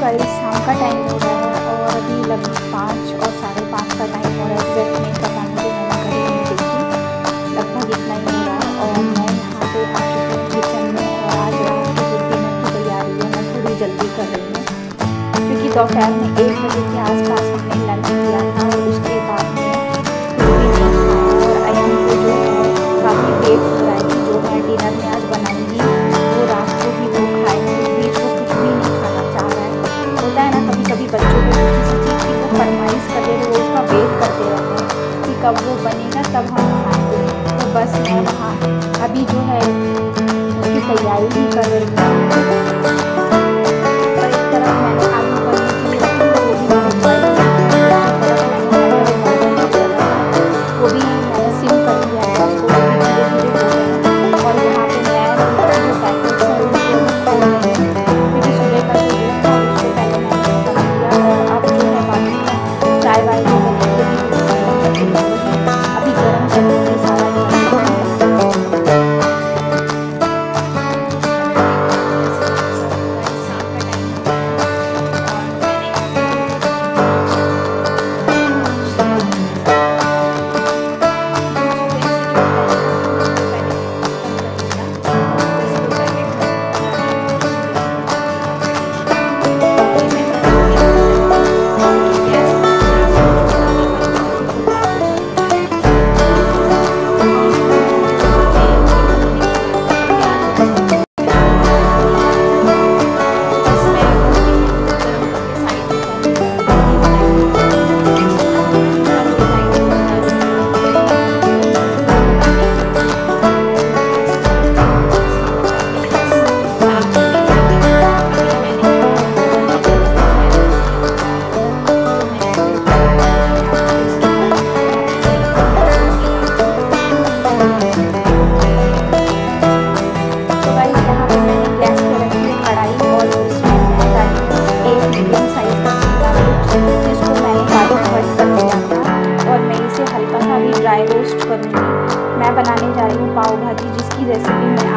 Guys शाम का time हो रहा है और अभी लगभग पाँच और साढ़े पाँच का टाइम हो रहा है। एग्जैक्ट नहीं पता मुझे मैंने कभी नहीं देखी लगभग इतना ही हो रहा और मैं यहाँ पे आ चुकी हूँ किचन में और आज रात की जो डिनर की तैयारी है, मैं थोड़ी जल्दी कर रही हूँ। क्योंकि दोपहर में एक बजे के आसपास हमने लंच किया था। तब वो बनेगा, तब हम खाएँगे। तो बस मैं वहाँ अभी जो है, उसकी तैयारी भी कर रही हूँ।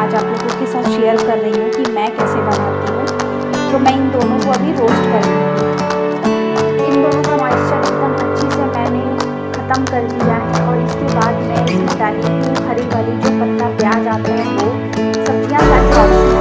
आज आप लोगों के साथ शेयर कर रही हूँ कि मैं कैसे बनाती हूँ। तो मैं इन दोनों को अभी रोस्ट कर रही हूँ। इन दोनों का मॉइस्चर एकदम अच्छे से मैंने ख़त्म कर दिया है और इसके बाद मैं इसमें डाली हूँ हरी वाली जो पत्ता, प्याज आते हैं वो, सब्ज़ियाँ काटी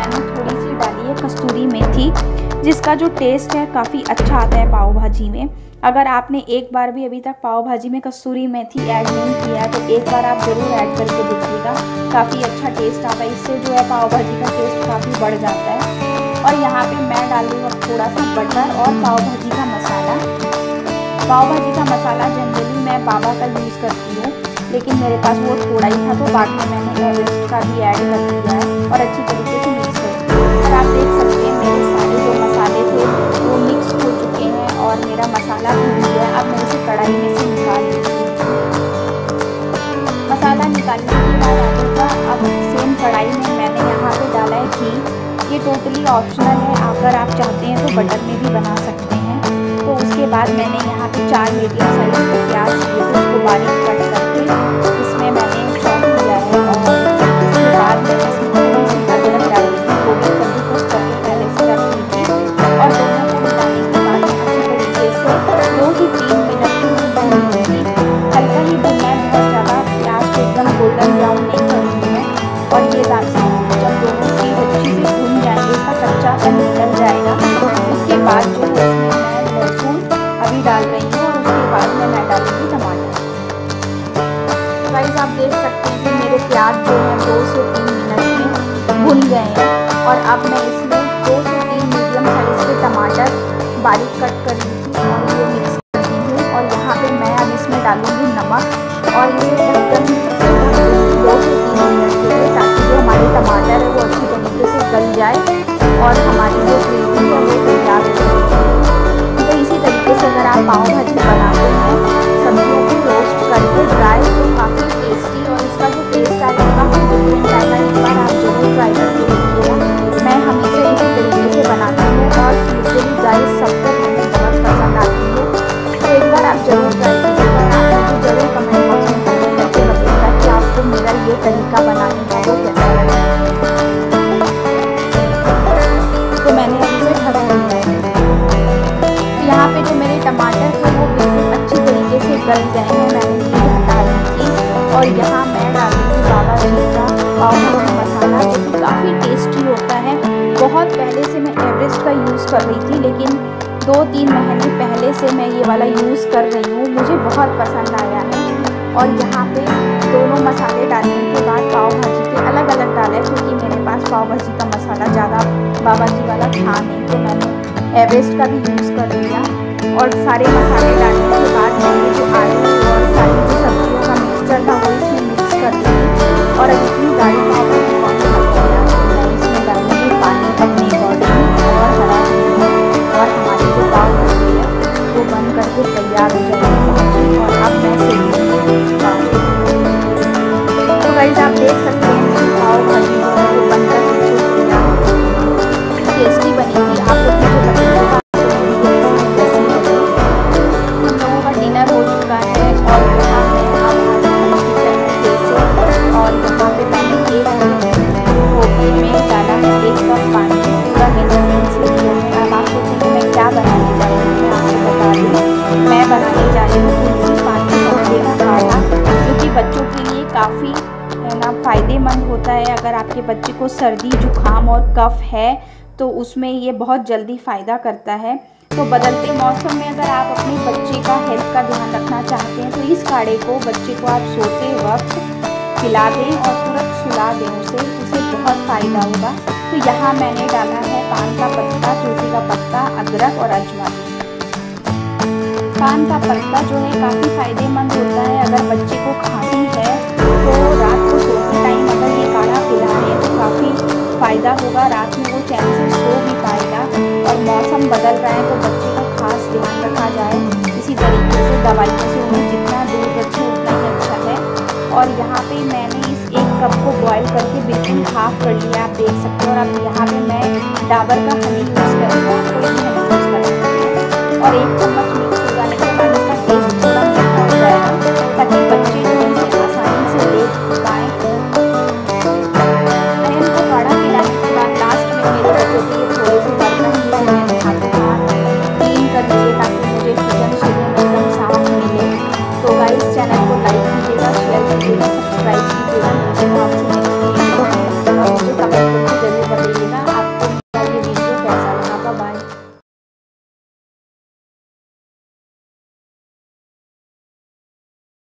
मैंने थोड़ी सी डाली है कस्तूरी मेथी, जिसका जो टेस्ट है काफ़ी अच्छा आता है पाव भाजी में। अगर आपने एक बार भी अभी तक पाव भाजी में कस्तूरी मेथी ऐड नहीं किया तो एक बार आप ज़रूर ऐड करके देखिएगा। काफ़ी अच्छा टेस्ट आता है, इससे जो है पाव भाजी का टेस्ट काफ़ी बढ़ जाता है। और यहाँ पे मैं डाल डालूँगा थोड़ा सा बटर और पाव भाजी का मसाला। पाव भाजी का मसाला जनरली मैं बाबा का यूज़ करती हूँ, लेकिन मेरे पास वो थोड़ा ही था तो बाद में मैंने एवरेस्ट का भी ऐड कर दिया है। और अच्छी तरीके से देख सकते हैं। मेरे सारे जो मसाले थे, वो मिक्स हो चुके हैं और मेरा मसाला भून गया। है अब मैं इसे कढ़ाई में से निकाल मसाला निकालने के बाद आलूगा अब सेम कढ़ाई में मैंने यहाँ पे डाला है घी। ये टोटली ऑप्शनल है। अगर आप चाहते हैं तो बटर में भी बना सकते हैं। तो उसके बाद मैंने यहाँ पे चार मीडियम साइज़ के प्याज उसको बारीक कट करके और उसके बाद में मैं डालूँगी टमाटर गाइस आप देख सकते हैं कि मेरे प्याज जो हैं दो से तीन मिनट में भुन गए हैं। और अब मैं इसमें दो से तीन मीडियम साइज़ के टमाटर बारीक कट कर ली थी और ये मिक्स कर दी हूँ। और यहाँ पे मैं अब इसमें डालूँगी नमक और ये तरीका बनाने का लगा तो मैंने अभी से ढक दिया है। यहाँ पे जो मेरे टमाटर थे वो बिल्कुल अच्छी तरीके से गल गए हैं मैंने ये हटा दी और यहाँ मैं डालूँगी बाबा जी का पाव मसाला, जो कि काफ़ी टेस्टी होता है। बहुत पहले से मैं एवरेस्ट का यूज़ कर रही थी, लेकिन दो तीन महीने पहले से मैं ये वाला यूज़ कर रही हूँ। मुझे बहुत पसंद आया है और यहाँ मसाले डालने के बाद पाव भाजी के अलग अलग डाले, क्योंकि मेरे पास पाव भाजी का मसाला ज़्यादा बाबा जी वाला था नहीं तो मैंने एवरेस्ट का भी यूज़ कर लिया। और सारे मसाले डालने के बाद मैंने जो आलू और सारी जो सब्जियों का मिक्सचर था, वो इसमें मिक्स कर दिया। और अभी दाल पाव भाजी होता है, अगर आपके बच्चे को सर्दी, जुकाम और कफ है तो उसमें ये बहुत जल्दी फ़ायदा करता है। तो बदलते मौसम में अगर आप अपने बच्चे का हेल्थ का ध्यान रखना चाहते हैं तो इस काढ़े को बच्चे को आप सोते वक्त खिला दें और तुरंत सुला दें उसे। उसे बहुत फ़ायदा होगा। तो यहाँ मैंने डाला है पान का पत्ता, तुलसी का पत्ता, अदरक और अजवाइन। पान का पत्ता जो है, काफ़ी फ़ायदेमंद होता है। अगर बच्चे को खांसी है तो काफ़ी फ़ायदा होगा, रात में वो चैन से सो भी पाएगा और मौसम बदल रहा है तो बच्चे का खास ध्यान रखा जाए। इसी तरीके से दवाइयों से उन्हें जितना दूर रखें, उतना ही अच्छा है। और यहाँ पे मैंने इस एक कप को बॉईल करके बिल्कुल हाफ़ कर लिया, आप देख सकते हो। और अब यहाँ पे मैं डाबर का हनी यूज़ करूँगा कोई भी यूज़ और एक चम्मच 下来，给 anggotanya jelas.